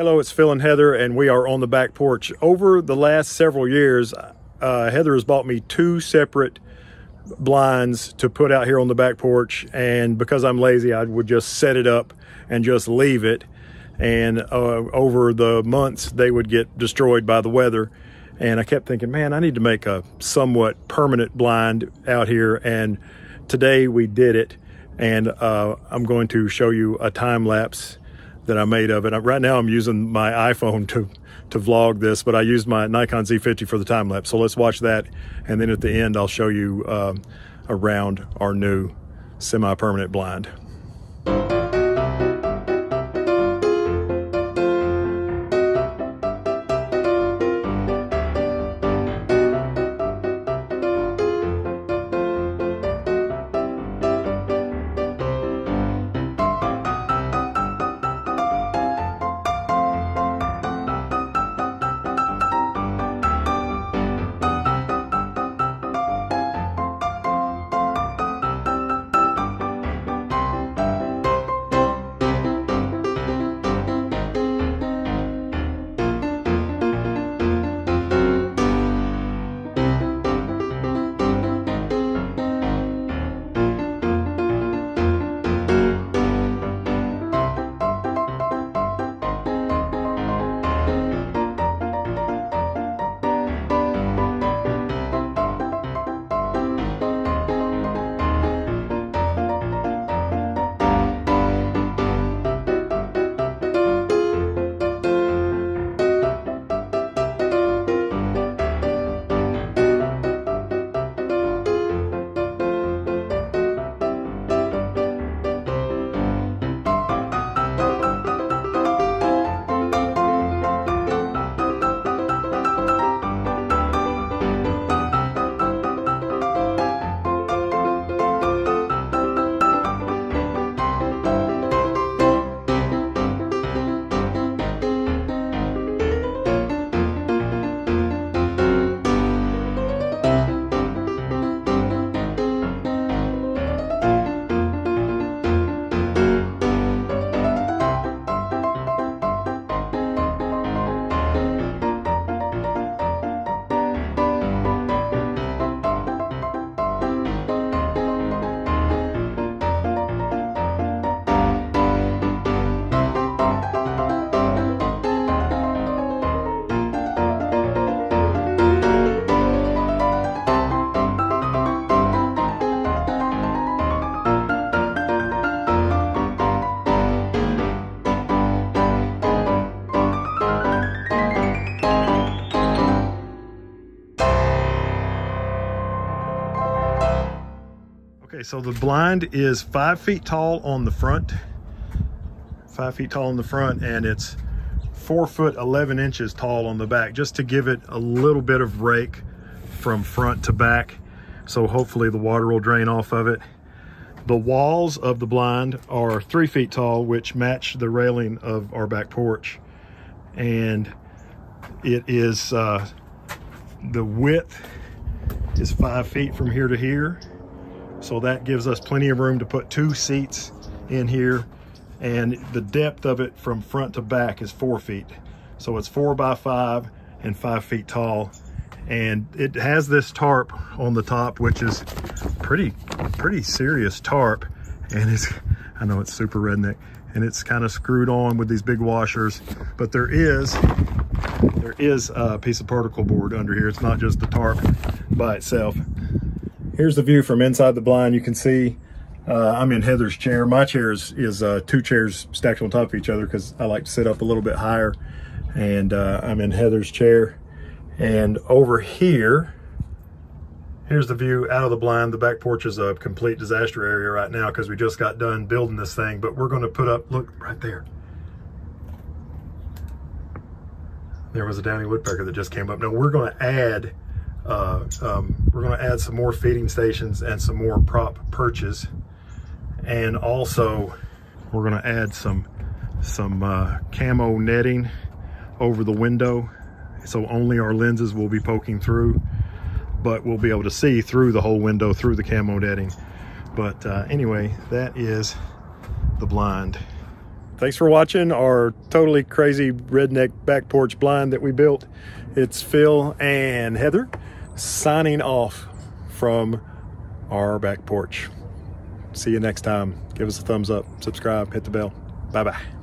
Hello, it's Phil and Heather, and we are on the back porch. Over the last several years, uh, Heather has bought me two separate blinds to put out here on the back porch, and because I'm lazy, I would just set it up and just leave it. And uh, over the months, they would get destroyed by the weather. And I kept thinking, man, I need to make a somewhat permanent blind out here. And today we did it. And uh, I'm going to show you a time lapse that I made of it. Right now I'm using my iPhone to, to vlog this, but I used my Nikon Z50 for the time lapse. So let's watch that. And then at the end, I'll show you um, around our new semi-permanent blind. Okay, so the blind is five feet tall on the front, five feet tall on the front, and it's four foot 11 inches tall on the back, just to give it a little bit of rake from front to back. So hopefully the water will drain off of it. The walls of the blind are three feet tall, which match the railing of our back porch. And it is, uh, the width is five feet from here to here so that gives us plenty of room to put two seats in here. And the depth of it from front to back is four feet. So it's four by five and five feet tall. And it has this tarp on the top, which is pretty, pretty serious tarp. And it's, I know it's super redneck and it's kind of screwed on with these big washers, but there is, there is a piece of particle board under here. It's not just the tarp by itself. Here's the view from inside the blind. You can see uh, I'm in Heather's chair. My chair is, is uh, two chairs stacked on top of each other because I like to sit up a little bit higher. And uh, I'm in Heather's chair. And over here, here's the view out of the blind. The back porch is a complete disaster area right now because we just got done building this thing. But we're going to put up, look right there. There was a downy woodpecker that just came up. Now we're going to add uh, um, we're going to add some more feeding stations and some more prop perches. And also we're going to add some, some uh, camo netting over the window. So only our lenses will be poking through, but we'll be able to see through the whole window through the camo netting. But uh, anyway, that is the blind. thanks for watching our totally crazy redneck back porch blind that we built. It's Phil and Heather signing off from our back porch. See you next time. Give us a thumbs up, subscribe, hit the bell. Bye bye.